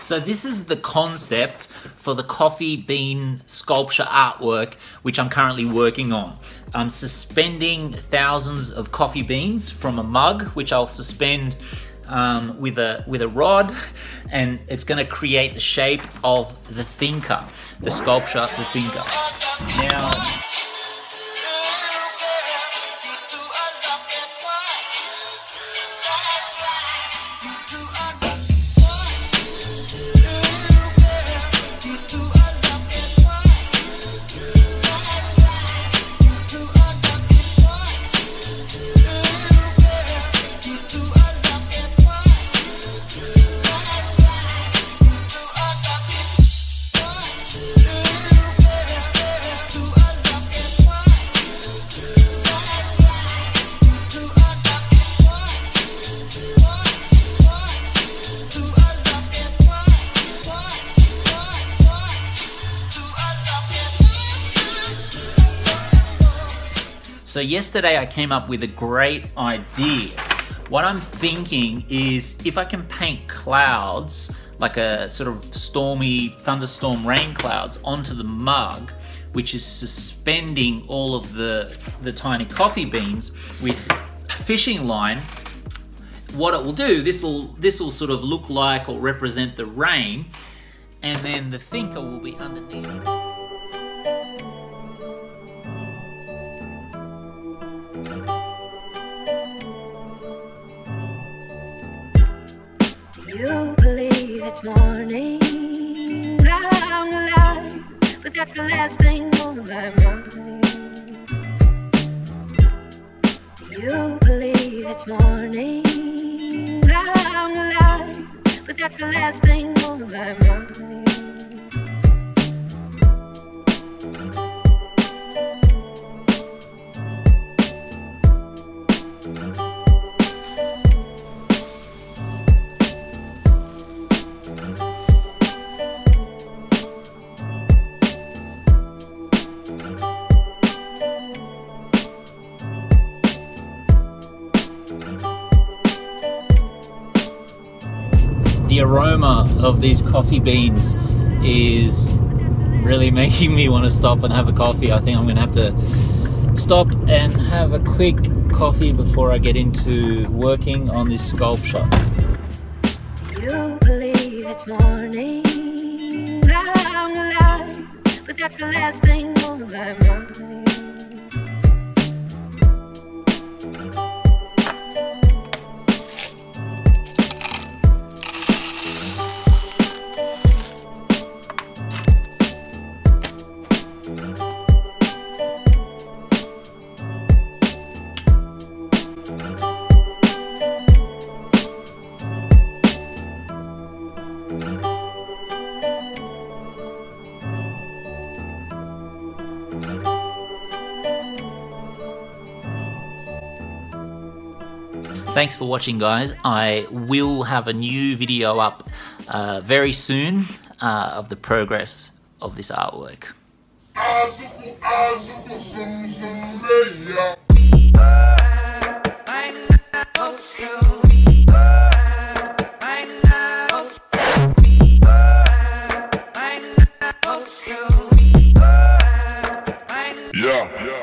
So this is the concept for the coffee bean sculpture artwork, which I'm currently working on. I'm suspending thousands of coffee beans from a mug, which I'll suspend um, with a with a rod, and it's going to create the shape of the thinker, the sculpture, the thinker. Now. So yesterday I came up with a great idea. What I'm thinking is if I can paint clouds, like a sort of stormy thunderstorm rain clouds onto the mug, which is suspending all of the, the tiny coffee beans with fishing line, what it will do, this will this will sort of look like or represent the rain, and then the thinker will be underneath. You it's morning. I'm alive, but that's the last thing on my mind. You believe it's morning. I'm alive, but that's the last thing on my mind. The aroma of these coffee beans is really making me want to stop and have a coffee. I think I'm gonna have to stop and have a quick coffee before I get into working on this sculpture. You believe it's morning. I'm alive, but that's the last thing on my mind. Thanks for watching, guys. I will have a new video up uh, very soon uh, of the progress of this artwork. yeah.